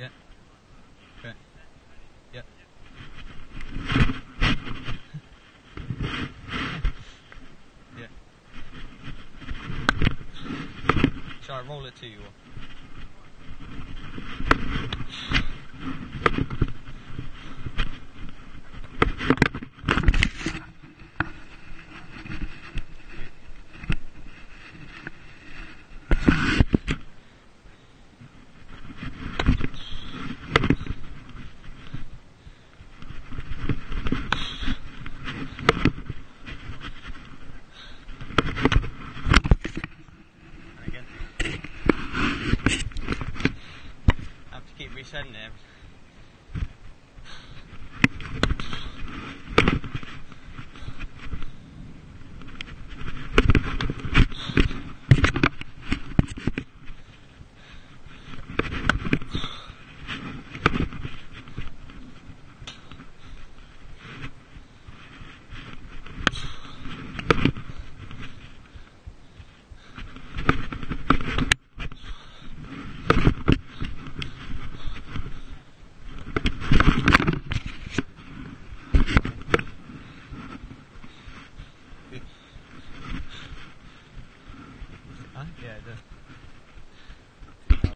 Yeah. Okay. Yeah. yeah. Shall I roll it to you? Or? we said and. 对